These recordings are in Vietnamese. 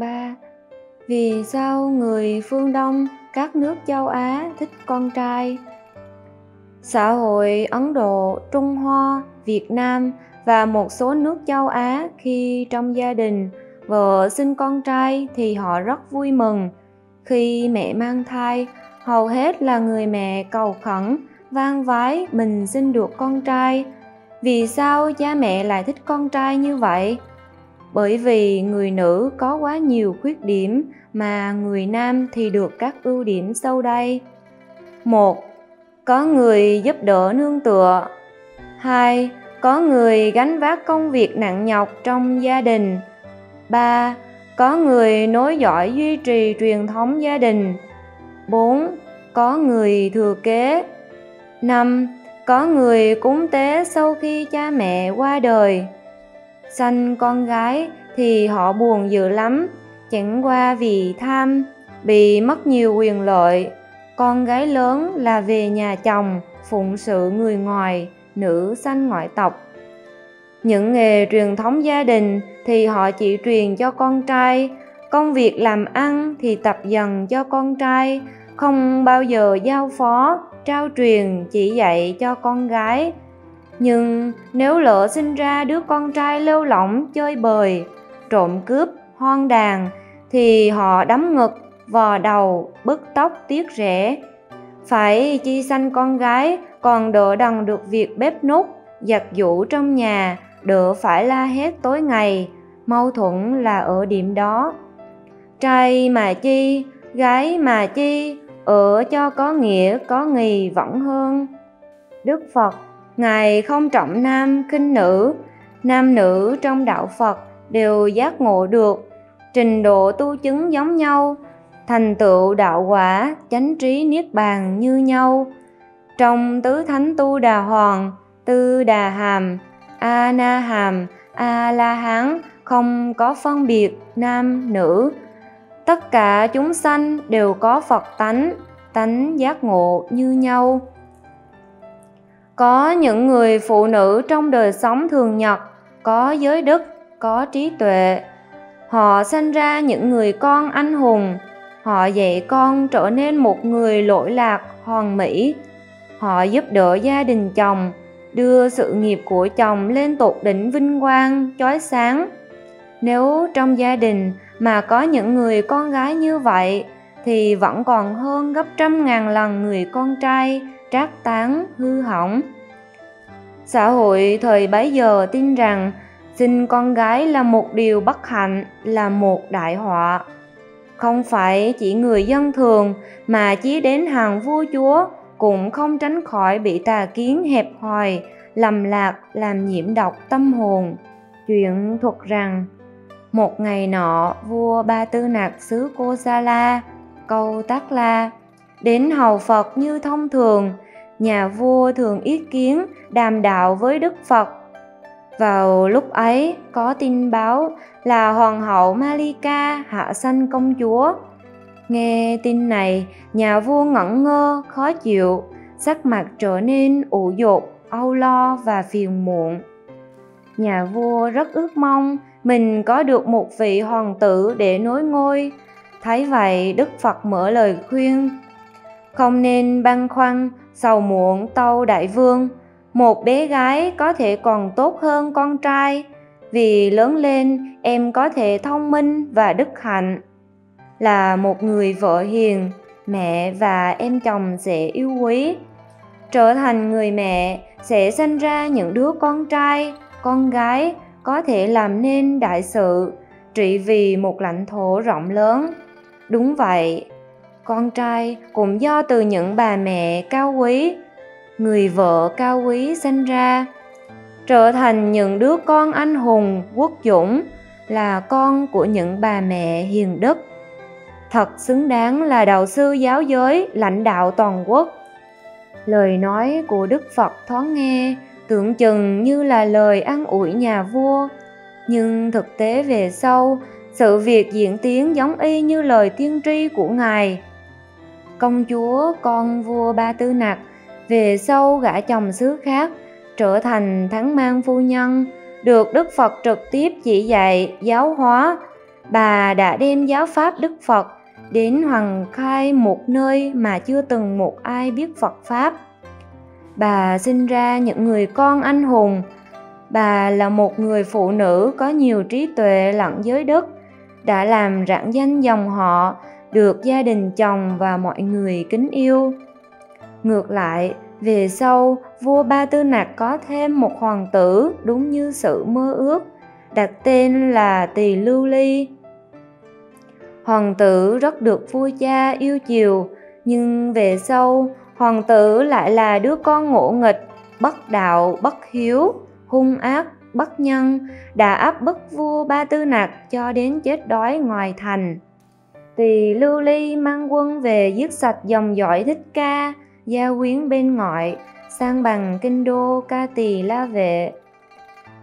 ba, vì sao người phương đông, các nước châu á thích con trai? Xã hội ấn độ, trung hoa, việt nam và một số nước châu á khi trong gia đình, vợ sinh con trai thì họ rất vui mừng. Khi mẹ mang thai, hầu hết là người mẹ cầu khẩn van vái, mình xin được con trai. Vì sao cha mẹ lại thích con trai như vậy? Bởi vì người nữ có quá nhiều khuyết điểm mà người nam thì được các ưu điểm sau đây. Một, có người giúp đỡ nương tựa. Hai, có người gánh vác công việc nặng nhọc trong gia đình. Ba, có người nối dõi duy trì truyền thống gia đình. Bốn, Có người thừa kế. 5. Có người cúng tế sau khi cha mẹ qua đời. Sanh con gái thì họ buồn dữ lắm Chẳng qua vì tham, bị mất nhiều quyền lợi. Con gái lớn là về nhà chồng, phụng sự người ngoài, nữ sanh ngoại tộc. Những nghề truyền thống gia đình thì họ chỉ truyền cho con trai công việc làm ăn thì tập dần cho con trai không bao giờ giao phó trao truyền chỉ dạy cho con gái. Nhưng nếu lỡ sinh ra đứa con trai lêu lỏng, chơi bời, trộm cướp, hoang đàn, thì họ đấm ngực, vò đầu, bứt tóc, tiếc rẻ. Phải chi sanh con gái, còn đỡ đằng được việc bếp nút giặt giũ trong nhà, đỡ phải la hét tối ngày, mâu thuẫn là ở điểm đó. Trai mà chi, gái mà chi ở cho có nghĩa, có nghì vẫn hơn. Đức phật, ngài không trọng nam, khinh nữ. Nam nữ trong đạo phật đều giác ngộ được, trình độ tu chứng giống nhau, thành tựu đạo quả, chánh trí niết bàn như nhau. Trong tứ thánh tu đà hoàng, tư đà hàm, a na hàm, a la hán, không có phân biệt nam nữ tất cả chúng sanh đều có phật tánh tánh giác ngộ như nhau. Có những người phụ nữ trong đời sống thường nhật, có giới đức, có trí tuệ. Họ sinh ra những người con anh hùng. Họ dạy con trở nên một người lỗi lạc, hoàn mỹ. Họ giúp đỡ gia đình chồng, đưa sự nghiệp của chồng lên tột đỉnh vinh quang, chói sáng nếu trong gia đình mà có những người con gái như vậy, thì vẫn còn hơn gấp trăm ngàn lần người con trai trác tán, hư hỏng. Xã hội thời bấy giờ tin rằng sinh con gái là một điều bất hạnh, là một đại họa. Không phải chỉ người dân thường mà chí đến hàng vua chúa cũng không tránh khỏi bị tà kiến hẹp hòi, lầm lạc, làm nhiễm độc tâm hồn. Chuyện thuật rằng một ngày nọ, vua ba tư nạc xứ cô sa la câu tắc la, đến hầu phật như thông thường. Nhà vua thường ý kiến, đàm đạo với đức phật. Vào lúc ấy, có tin báo là hoàng hậu malika hạ sanh công chúa. Nghe tin này, nhà vua ngẩn ngơ, khó chịu. Sắc mặt trở nên ủ dột, âu lo và phiền muộn. Nhà vua rất ước mong mình có được một vị hoàng tử để nối ngôi. Thấy vậy, đức phật mở lời khuyên. Không nên băn khoăn, sầu muộn, tâu đại vương. Một bé gái có thể còn tốt hơn con trai. Vì lớn lên, em có thể thông minh và đức hạnh. Là một người vợ hiền, mẹ và em chồng sẽ yêu quý. Trở thành người mẹ, sẽ sinh ra những đứa con trai, con gái có thể làm nên đại sự, trị vì một lãnh thổ rộng lớn. Đúng vậy, con trai cũng do từ những bà mẹ cao quý, người vợ cao quý sinh ra, trở thành những đứa con anh hùng, quốc dũng, là con của những bà mẹ hiền đức. Thật xứng đáng là đạo sư giáo giới, lãnh đạo toàn quốc. Lời nói của đức phật thoáng nghe tưởng chừng như là lời ăn ủi nhà vua nhưng thực tế về sau sự việc diễn tiến giống y như lời tiên tri của ngài công chúa con vua ba tư nặc về sau gả chồng xứ khác, trở thành thắng mang phu nhân, được Đức Phật trực tiếp chỉ dạy, giáo hóa. Bà đã đem giáo pháp Đức Phật đến hoàng khai một nơi mà chưa từng một ai biết Phật Pháp. Bà sinh ra những người con anh hùng. Bà là một người phụ nữ có nhiều trí tuệ lẫn giới đức, đã làm rạng danh dòng họ, được gia đình chồng và mọi người kính yêu. Ngược lại, về sau, vua Ba Tư Nặc có thêm một hoàng tử đúng như sự mơ ước, đặt tên là Tỳ Lưu Ly. Hoàng tử rất được vua cha yêu chiều, nhưng về sau, hoàng tử lại là đứa con ngộ nghịch, bất đạo, bất hiếu, hung ác, bất nhân, đã áp bức vua Ba Tư Nặc cho đến chết đói ngoài thành. Tỳ Lưu Ly mang quân về giết sạch dòng dõi thích ca, gia quyến bên ngoại, sang bằng kinh đô ca tỳ la vệ.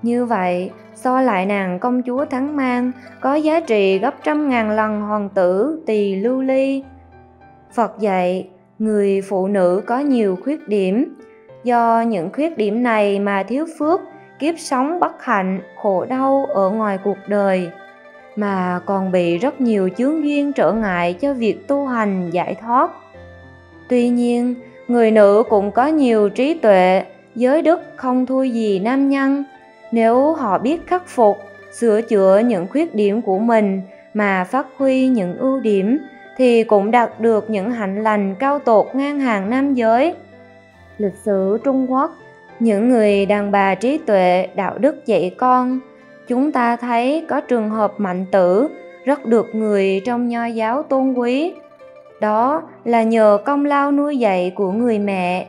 Như vậy, so lại nàng công chúa Thắng Mang có giá trị gấp trăm ngàn lần hoàng tử tỳ lưu ly. Phật dạy, người phụ nữ có nhiều khuyết điểm, do những khuyết điểm này mà thiếu phước, kiếp sống bất hạnh, khổ đau ở ngoài cuộc đời, mà còn bị rất nhiều chướng duyên trở ngại cho việc tu hành giải thoát. Tuy nhiên, người nữ cũng có nhiều trí tuệ, giới đức không thua gì nam nhân, nếu họ biết khắc phục, sửa chữa những khuyết điểm của mình mà phát huy những ưu điểm thì cũng đạt được những hạnh lành cao tột ngang hàng nam giới. Lịch sử Trung Quốc, những người đàn bà trí tuệ, đạo đức dạy con, chúng ta thấy có trường hợp mạnh tử rất được người trong nho giáo tôn quý. Đó là nhờ công lao nuôi dạy của người mẹ.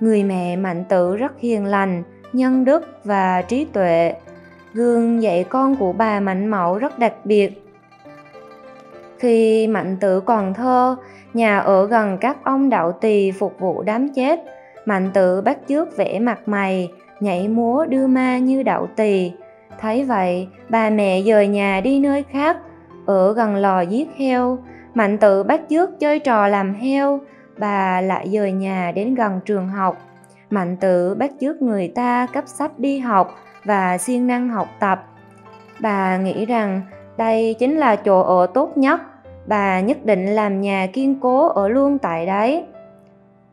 Người mẹ mạnh tử rất hiền lành, nhân đức và trí tuệ. Gương dạy con của bà Mạnh Mẫu rất đặc biệt. Khi Mạnh Tử còn thơ, nhà ở gần các ông đạo tỳ phục vụ đám chết, Mạnh Tử bắt chước vẽ mặt mày, nhảy múa đưa ma như đạo tỳ. Thấy vậy, bà mẹ dời nhà đi nơi khác, ở gần lò giết heo. Mạnh Tử bắt chước chơi trò làm heo, bà lại dời nhà đến gần trường học mạnh tử bắt chước người ta cấp sách đi học và siêng năng học tập. Bà nghĩ rằng đây chính là chỗ ở tốt nhất, bà nhất định làm nhà kiên cố ở luôn tại đấy.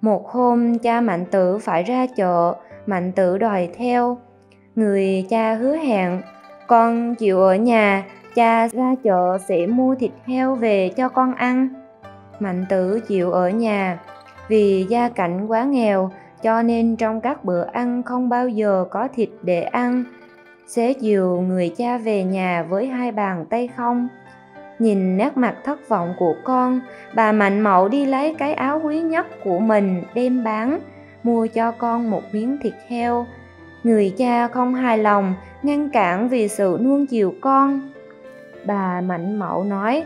Một hôm cha mạnh tử phải ra chợ, mạnh tử đòi theo. Người cha hứa hẹn, con chịu ở nhà, cha ra chợ sẽ mua thịt heo về cho con ăn. Mạnh tử chịu ở nhà, vì gia cảnh quá nghèo cho nên trong các bữa ăn không bao giờ có thịt để ăn. Xế chiều người cha về nhà với hai bàn tay không. Nhìn nét mặt thất vọng của con, bà Mạnh Mậu đi lấy cái áo quý nhất của mình đem bán, mua cho con một miếng thịt heo. Người cha không hài lòng, ngăn cản vì sự nuông chiều con. Bà Mạnh Mậu nói,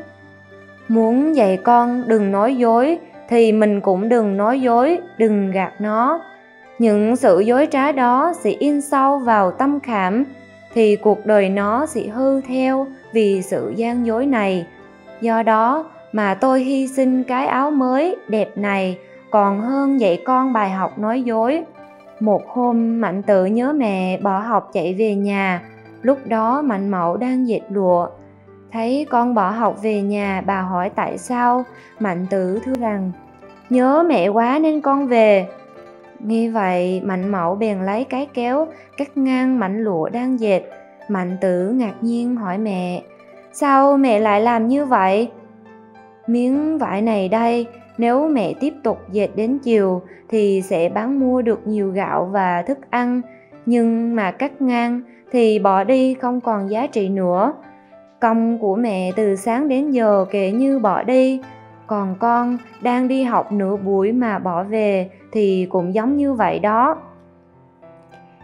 muốn dạy con đừng nói dối, thì mình cũng đừng nói dối, đừng gạt nó. Những sự dối trá đó sẽ in sâu vào tâm khảm, thì cuộc đời nó sẽ hư theo vì sự gian dối này. Do đó mà tôi hy sinh cái áo mới đẹp này còn hơn dạy con bài học nói dối. Một hôm Mạnh Tự nhớ mẹ bỏ học chạy về nhà, lúc đó Mạnh mẫu đang dệt lụa. Thấy con bỏ học về nhà, bà hỏi tại sao, Mạnh Tử thưa rằng, nhớ mẹ quá nên con về. Nghe vậy, Mạnh Mậu bèn lấy cái kéo, cắt ngang mảnh lụa đang dệt. Mạnh tử ngạc nhiên hỏi mẹ, sao mẹ lại làm như vậy? Miếng vải này đây, nếu mẹ tiếp tục dệt đến chiều thì sẽ bán mua được nhiều gạo và thức ăn, nhưng mà cắt ngang thì bỏ đi không còn giá trị nữa. Công của mẹ từ sáng đến giờ kể như bỏ đi, còn con đang đi học nửa buổi mà bỏ về thì cũng giống như vậy đó.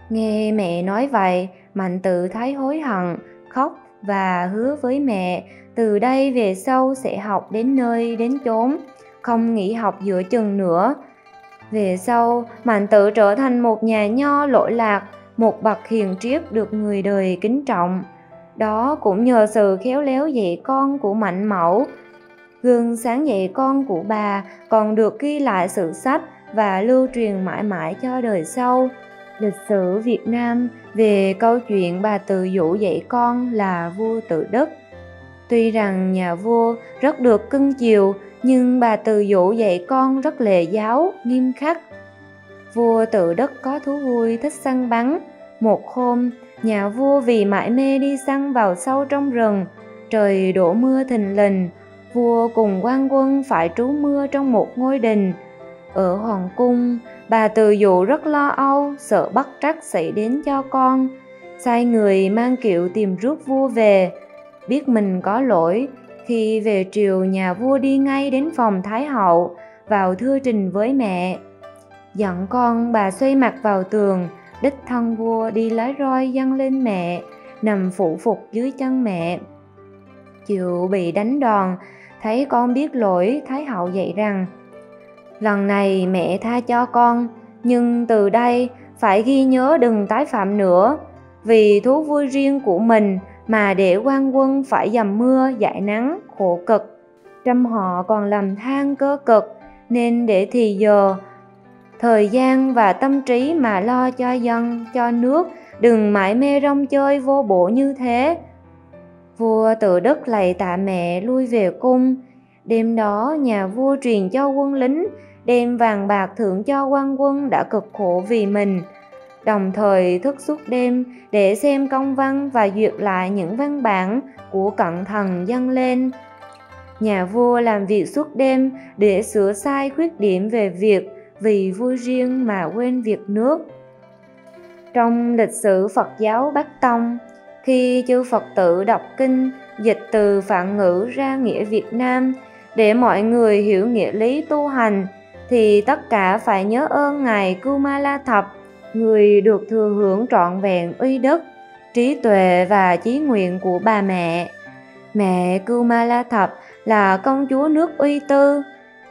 Nghe mẹ nói vậy, mạnh tự thấy hối hận, khóc và hứa với mẹ, từ đây về sau sẽ học đến nơi đến chốn, không nghỉ học giữa chừng nữa. Về sau, mạnh tự trở thành một nhà nho lỗi lạc, một bậc hiền triết được người đời kính trọng. Đó cũng nhờ sự khéo léo dạy con của mạnh mẫu. Gương sáng dạy con của bà còn được ghi lại sự sách và lưu truyền mãi mãi cho đời sau. Lịch sử Việt Nam về câu chuyện bà Từ Dụ dạy con là vua tự đức. Tuy rằng nhà vua rất được cưng chiều, nhưng bà Từ Dụ dạy con rất lệ giáo, nghiêm khắc. Vua tự đức có thú vui thích săn bắn. Một hôm, nhà vua vì mãi mê đi săn vào sâu trong rừng, trời đổ mưa thình lình, vua cùng quan quân phải trú mưa trong một ngôi đình. Ở hoàng cung, bà từ dụ rất lo âu, sợ bắt trắc xảy đến cho con. Sai người mang kiệu tìm rước vua về, biết mình có lỗi. Khi về triều nhà vua đi ngay đến phòng Thái hậu, vào thưa trình với mẹ. Dặn con bà xoay mặt vào tường, đích thân vua đi lái roi dâng lên mẹ, nằm phụ phục dưới chân mẹ. Chịu bị đánh đòn, thấy con biết lỗi, Thái hậu dạy rằng Lần này mẹ tha cho con, nhưng từ đây phải ghi nhớ đừng tái phạm nữa, vì thú vui riêng của mình mà để quan quân phải dầm mưa dãi nắng khổ cực. Trăm họ còn làm than cơ cực, nên để thì giờ, thời gian và tâm trí mà lo cho dân, cho nước, đừng mãi mê rong chơi vô bổ như thế. Vua tự đức lạy tạ mẹ lui về cung, đêm đó, nhà vua truyền cho quân lính, đem vàng bạc thưởng cho quan quân đã cực khổ vì mình. Đồng thời thức suốt đêm, để xem công văn và duyệt lại những văn bản của cận thần dâng lên. Nhà vua làm việc suốt đêm để sửa sai khuyết điểm về việc vì vui riêng mà quên việc nước. Trong lịch sử phật giáo bắc tông, khi chư phật tử đọc kinh, dịch từ phạn ngữ ra nghĩa việt nam để mọi người hiểu nghĩa lý tu hành, thì tất cả phải nhớ ơn ngài kumala thập người được thừa hưởng trọn vẹn uy đức, trí tuệ và chí nguyện của bà mẹ. Mẹ kumala thập là công chúa nước uy tư.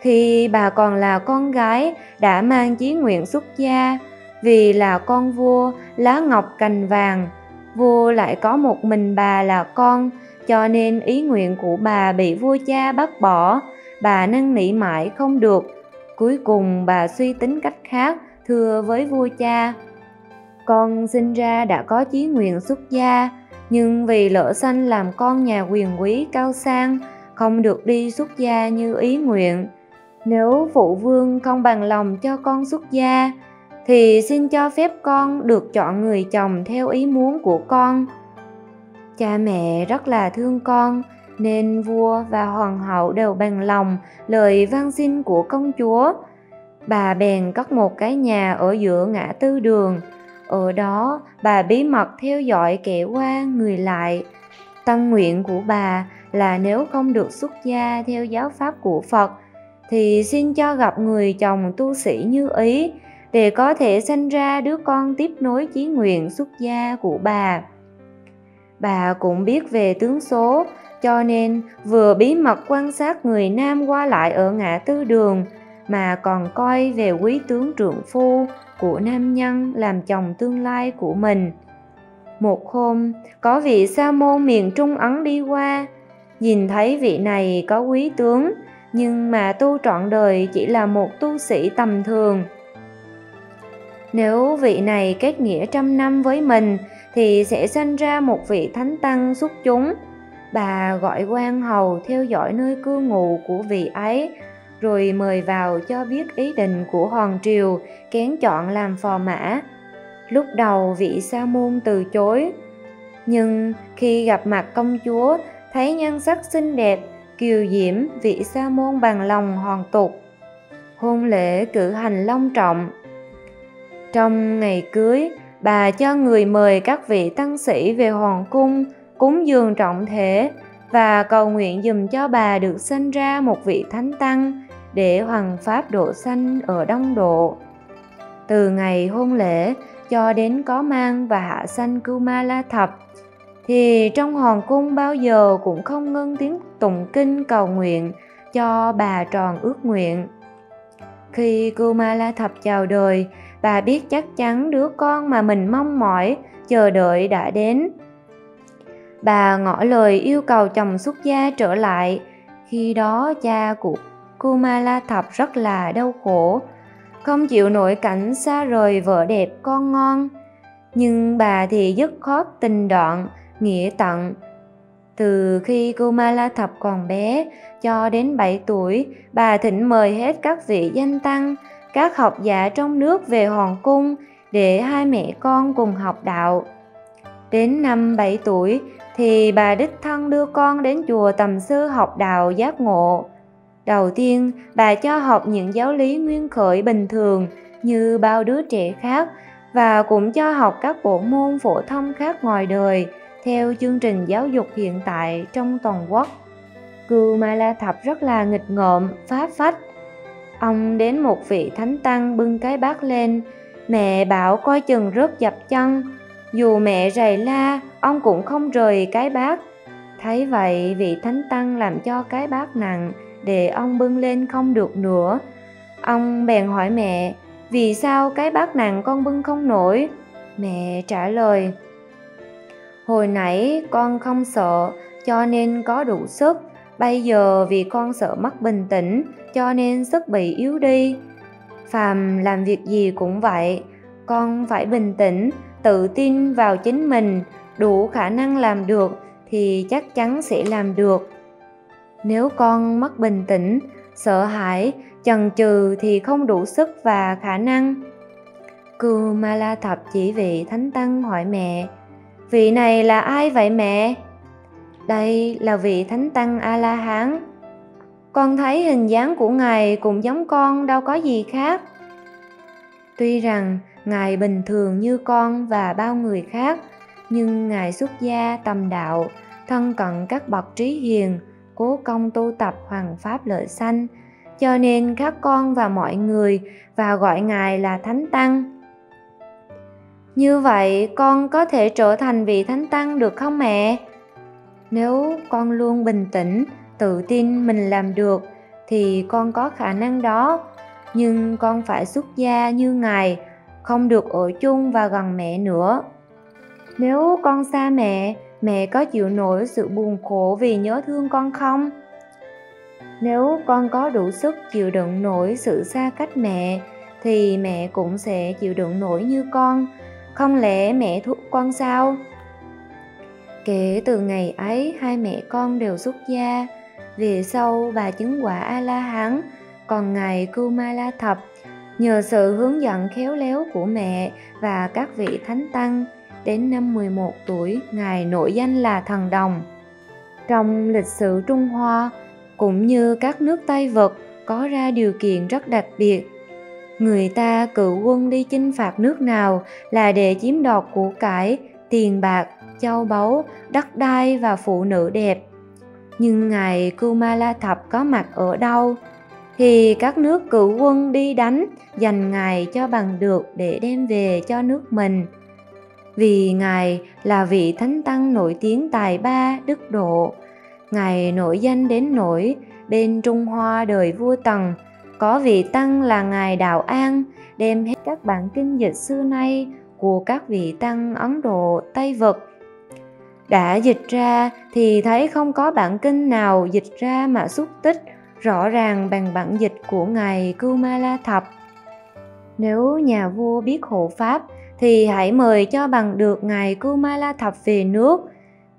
Khi bà còn là con gái, đã mang chí nguyện xuất gia. Vì là con vua, lá ngọc cành vàng, vua lại có một mình bà là con cho nên ý nguyện của bà bị vua cha bác bỏ, bà năn nỉ mãi không được. Cuối cùng bà suy tính cách khác, thưa với vua cha. Con sinh ra đã có chí nguyện xuất gia, nhưng vì lỡ sanh làm con nhà quyền quý cao sang, không được đi xuất gia như ý nguyện. Nếu phụ vương không bằng lòng cho con xuất gia, thì xin cho phép con được chọn người chồng theo ý muốn của con cha mẹ rất là thương con, nên vua và hoàng hậu đều bằng lòng lời van xin của công chúa. Bà bèn cất một cái nhà ở giữa ngã tư đường. Ở đó, bà bí mật theo dõi kẻ qua người lại. Tâm nguyện của bà là nếu không được xuất gia theo giáo pháp của phật, thì xin cho gặp người chồng tu sĩ như ý, để có thể sinh ra đứa con tiếp nối chí nguyện xuất gia của bà bà cũng biết về tướng số, cho nên vừa bí mật quan sát người nam qua lại ở ngã tư đường, mà còn coi về quý tướng trượng phu của nam nhân làm chồng tương lai của mình. Một hôm, có vị sa môn miền trung ấn đi qua, nhìn thấy vị này có quý tướng, nhưng mà tu trọn đời chỉ là một tu sĩ tầm thường. Nếu vị này kết nghĩa trăm năm với mình thì sẽ sinh ra một vị thánh tăng xuất chúng. Bà gọi quan hầu theo dõi nơi cư ngụ của vị ấy, rồi mời vào cho biết ý định của hoàng triều, kén chọn làm phò mã. Lúc đầu vị sa môn từ chối, nhưng khi gặp mặt công chúa, thấy nhan sắc xinh đẹp, kiều diễm, vị sa môn bằng lòng hoàn tục. Hôn lễ cử hành long trọng. Trong ngày cưới bà cho người mời các vị tăng sĩ về hoàng cung cúng dường trọng thể và cầu nguyện dùm cho bà được sinh ra một vị thánh tăng để hoàng pháp độ sanh ở đông độ. Từ ngày hôn lễ cho đến có mang và hạ sanh Kumala thập thì trong hoàng cung bao giờ cũng không ngưng tiếng tụng kinh cầu nguyện cho bà tròn ước nguyện. Khi Kumala thập chào đời, bà biết chắc chắn đứa con mà mình mong mỏi chờ đợi đã đến. Bà ngỏ lời yêu cầu chồng xuất gia trở lại. Khi đó cha của kumala thập rất là đau khổ không chịu nổi cảnh xa rời vợ đẹp con ngon. Nhưng bà thì dứt khoát tình đoạn nghĩa tận từ khi Kumala La Thập còn bé cho đến 7 tuổi, bà thỉnh mời hết các vị danh tăng, các học giả trong nước về hoàng cung để hai mẹ con cùng học đạo. Đến năm 7 tuổi thì bà đích thân đưa con đến chùa tầm sư học đạo giác ngộ. Đầu tiên, bà cho học những giáo lý nguyên khởi bình thường như bao đứa trẻ khác và cũng cho học các bộ môn phổ thông khác ngoài đời theo chương trình giáo dục hiện tại trong toàn quốc. Cư Ma La Thập rất là nghịch ngợm, phá phách. Ông đến một vị thánh tăng bưng cái bát lên, mẹ bảo coi chừng rớt dập chân. Dù mẹ rầy la, ông cũng không rời cái bát. Thấy vậy, vị thánh tăng làm cho cái bát nặng, để ông bưng lên không được nữa. Ông bèn hỏi mẹ, vì sao cái bát nặng con bưng không nổi? Mẹ trả lời, Hồi nãy con không sợ cho nên có đủ sức, bây giờ vì con sợ mất bình tĩnh cho nên sức bị yếu đi. Phàm làm việc gì cũng vậy, con phải bình tĩnh, tự tin vào chính mình, đủ khả năng làm được thì chắc chắn sẽ làm được. Nếu con mất bình tĩnh, sợ hãi, chần chừ thì không đủ sức và khả năng. Cư Ma La Thập chỉ vị Thánh Tăng hỏi mẹ, Vị này là ai vậy mẹ? Đây là vị Thánh Tăng A-la-hán. Con thấy hình dáng của Ngài cũng giống con đâu có gì khác. Tuy rằng Ngài bình thường như con và bao người khác, nhưng Ngài xuất gia tầm đạo, thân cận các bậc trí hiền, cố công tu tập hoàng pháp lợi sanh, cho nên các con và mọi người và gọi Ngài là Thánh Tăng như vậy con có thể trở thành vị thánh tăng được không mẹ? Nếu con luôn bình tĩnh, tự tin mình làm được thì con có khả năng đó. Nhưng con phải xuất gia như Ngài, không được ở chung và gần mẹ nữa. Nếu con xa mẹ, mẹ có chịu nổi sự buồn khổ vì nhớ thương con không? Nếu con có đủ sức chịu đựng nổi sự xa cách mẹ, thì mẹ cũng sẽ chịu đựng nổi như con không lẽ mẹ thúc con sao kể từ ngày ấy hai mẹ con đều xuất gia về sau bà chứng quả a la hán còn ngài cưu ma la thập nhờ sự hướng dẫn khéo léo của mẹ và các vị thánh tăng, đến năm 11 tuổi, ngài nổi danh là thần đồng. Trong lịch sử trung hoa, cũng như các nước tây vực, có ra điều kiện rất đặc biệt. Người ta cự quân đi chinh phạt nước nào là để chiếm đoạt của cải, tiền bạc, châu báu, đất đai và phụ nữ đẹp nhưng ngài kumala thập có mặt ở đâu? Thì các nước cử quân đi đánh, dành ngài cho bằng được để đem về cho nước mình. Vì ngài là vị thánh tăng nổi tiếng tài ba đức độ. Ngài nổi danh đến nỗi bên trung hoa đời vua tần, có vị tăng là ngài đạo an, đem hết các bản kinh dịch xưa nay của các vị tăng ấn độ, tây vực đã dịch ra thì thấy không có bản kinh nào dịch ra mà xúc tích rõ ràng bằng bản dịch của ngài Kumala Thập. Nếu nhà vua biết hộ pháp thì hãy mời cho bằng được ngài Kumala Thập về nước,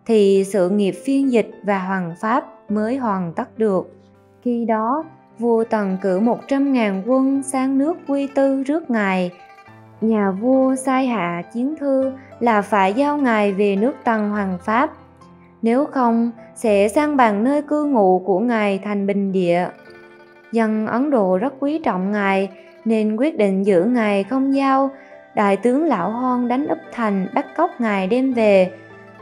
thì sự nghiệp phiên dịch và hoàng pháp mới hoàn tất được. Khi đó, vua tần cử một trăm ngàn quân sang nước quy tư rước ngài nhà vua sai hạ chiến thư là phải giao ngài về nước tần hoàng pháp. Nếu không sẽ sang bằng nơi cư ngụ của ngài thành bình địa. Dân ấn độ rất quý trọng ngài nên quyết định giữ ngài không giao. Đại tướng lão hon đánh úp thành bắt cóc ngài đem về.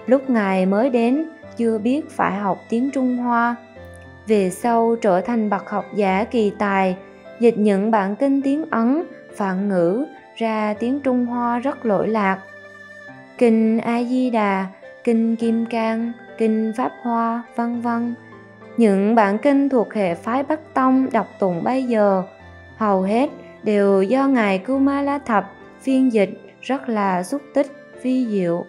Lúc ngài mới đến chưa biết phải học tiếng trung hoa. Về sau trở thành bậc học giả kỳ tài, dịch những bản kinh tiếng Ấn, phạn ngữ ra tiếng Trung Hoa rất lỗi lạc. Kinh A Di Đà, kinh Kim Cang, kinh Pháp Hoa, vân vân. Những bản kinh thuộc hệ phái Bắc Tông đọc tụng bây giờ hầu hết đều do ngài Kumala Thập phiên dịch rất là xúc tích, vi diệu.